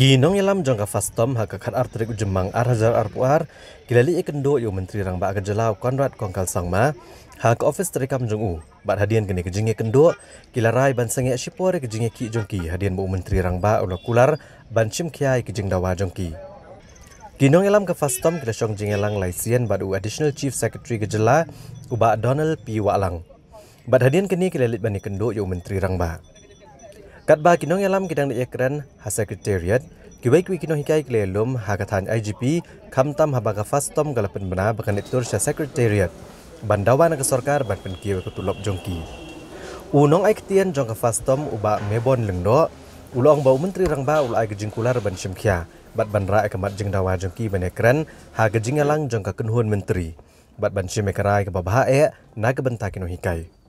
Kinong yalam jangka fastom hak kat artrik jemang ar arpuar kilali ikendo yo menteri rang ba jelau Konrad Kongkal Sangma hak office terikam u bat hadian kene kejinge kendo kilarai ban sange sipore kejinge ki jongki hadian bu menteri rang ba ulo kular ban chim kiai kejing dawa jongki Kinong yalam ke fastom kila syong jingelang laisian badu additional chief secretary kejela uba Donald P. Walang. Bat hadian kini kilalit bani kendo yo menteri rang ba. Kat ba kinong yalam kidang di ekran ha secretariat kibai kui kinong hikai kile lum ha katan IGP kamtam ha baga fastom galapen bena bakan itur sya secretariat bandawa na kesorkar ban pen kiwe kutulop jongki. Unong ai jong ka fastom uba mebon lengdo ulong bau menteri rang ba ul ai gejingkular ban simkia bat ban ra kemat jeng dawa jongki ban ekran ha gejing yalang jong ka kenhun menteri bat ban simekarai ke babae na ke bentak kinong hikai.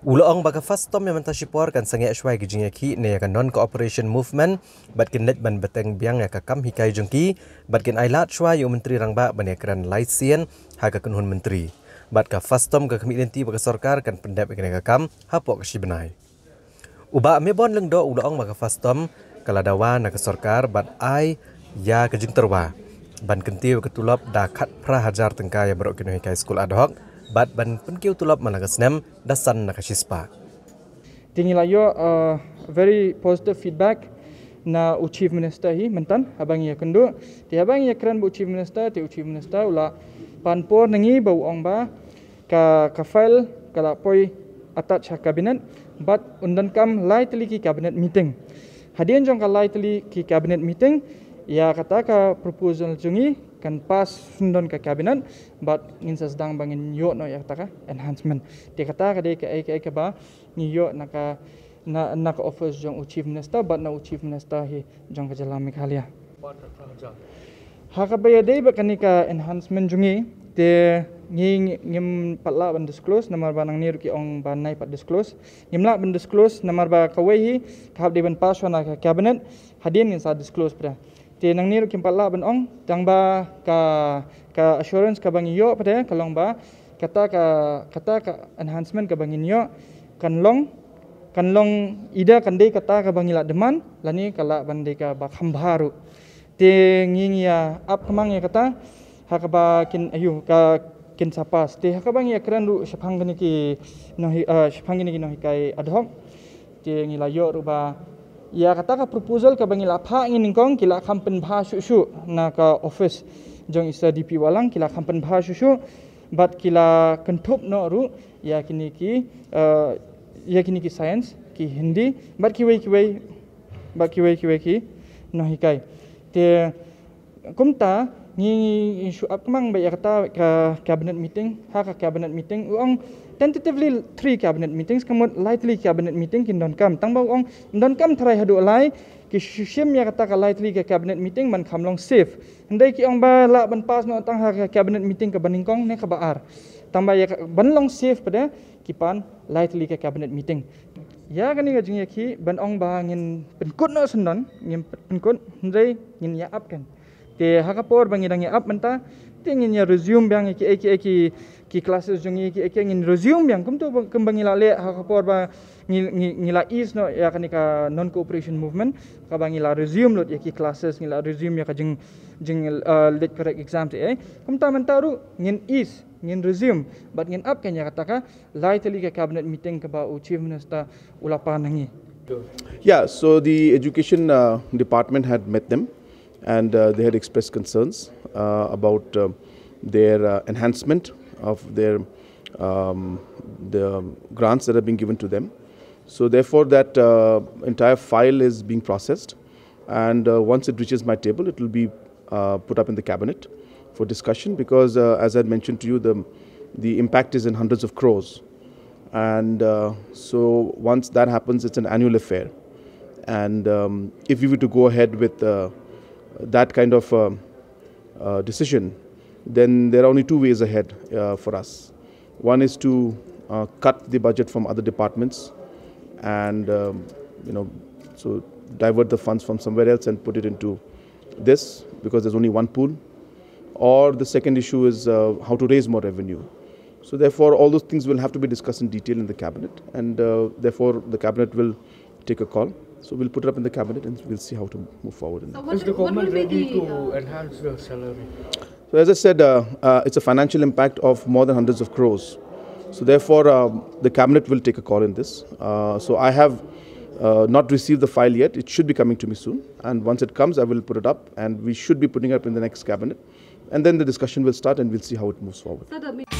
Ulaong baga fastom yang mentah sipor kan sangi ashwai gijing ki ne kan non cooperation movement bat kin net ban beteng biang ya kam hikai jengki bat kin ailat shwai yo menteri rang ba ban ekran laisien ha ka kunhun menteri. Bat ka fastom ka kami identiti baga sarkar kan pendap kan ka kam ha pok si benai. Uba me bon leng do ulaong baga fastom kala dawa na ka sarkar bat ai ya ka jing terwa. Ban kenti ka tulap da khat pra hajar tengka ya barok kino hikai skul ad hoc bat ban penkiu tulap mana kesnem dasan nak sispa. Tinggi layo uh, very positive feedback na chief minister hi mentan abang ya kendu ti abang ya keren bu chief minister ti chief minister ula panpor nengi bau ong ba ka ka file kala poi attach ha cabinet but undan kam lightly ki cabinet meeting hadian jong ka lightly ki cabinet meeting ya kata ka proposal jungi kan pas sundon ke kabinet but ngin sedang bangin yo no ya kata enhancement. Dia kata ka de ke ke ke ba ni yo naka na nak offers jong chief minister but na chief minister hi jong ka jala meghalaya ha ka ba ya de ba kanika enhancement jungi te ngi ngim patla ban disclose namar ba nang ni ki ong ba nai pat disclose. Ngimla ban disclose namar ba ka wehi ka hab de ban pas wana ka cabinet hadin ngin sa disclose pra ti nang niru kim pala ben ong. Tang ba ka ka assurance ka bang yo pada kalong ba. Kata ka kata ka enhancement ka bang yo. Kan long kan long ida kan dei kata ka bang ila deman. Lani kala ban dei ka ba khambaru nging ya ap kamang ya kata ha ka ba kin ayu ka kin sapas ti ha ka bang ya kran ru shapang ni ki no hi shapang ni ki no hi kai adhok ti ngila yo ru ba ya kata ka proposal ka bangi lapha ngin kong kila kampen bha shu shu na ka office jong isa dp walang kila kampen bha shu shu but kila kentup no ru ya kini ki uh, ya kini ki science ki hindi. But ki wei ki wei but ki wei ki wei ki no hikai. Te kumta ni isu ap kemang ba ya kata ka cabinet meeting ha ka cabinet meeting. Uang tentatively three cabinet meetings kemudian lightly cabinet meeting kin don kam tang ong don kam try hadu alai ki shim ya kata ka lightly ke cabinet meeting man kam long safe. Ndai ki ong ba la ban pas no tang ha cabinet meeting ke baning kong ne ka ba ar. Tang ba ya ban long safe pada ki pan lightly ke cabinet meeting. Ya kan ni ga jing ya ki ban ong ba ngin penkut no sendon ngin penkut ndai ngin ya up kan te ha ka por bang idang ya up menta tingin ya resume bang ki ki ki ki classes jong ki ki ngin resume yang kum tu kembang ila le ha ka por ba is no ya kan ka non cooperation movement. Ka bang ila resume lot ya ki classes ngila resume ya ka jing jing uh, lit correct exam te eh. Kum ta man taru ngin is ngin resume. But ngin up kan ya kata ka lightly ka cabinet meeting ka ba chief minister ulapan nangi yeah so the education uh, department had met them and uh, they had expressed concerns about uh, their uh, enhancement of their um, the grants that are being given to them. So therefore, that uh, entire file is being processed, and uh, once it reaches my table, it will be uh, put up in the cabinet for discussion. Because, uh, as I mentioned to you, the the impact is in hundreds of crores, and uh, so once that happens, it's an annual affair. And um, if we were to go ahead with uh, that kind of decision, then there are only two ways ahead uh, for us. One is to uh, cut the budget from other departments and um, you know so divert the funds from somewhere else and put it into this because there's only one pool. Or the second issue is uh, how to raise more revenue. So therefore, all those things will have to be discussed in detail in the cabinet, and uh, therefore the cabinet will take a call. So we'll put it up in the cabinet and we'll see how to move forward. In So what, Is the what government be ready the, to uh, enhance the salary? So as I said, uh, uh, it's a financial impact of more than hundreds of crores. So therefore, um, the cabinet will take a call in this. Uh, so I have uh, not received the file yet. It should be coming to me soon. And once it comes, I will put it up, and we should be putting it up in the next cabinet. And then the discussion will start, and we'll see how it moves forward. sir, the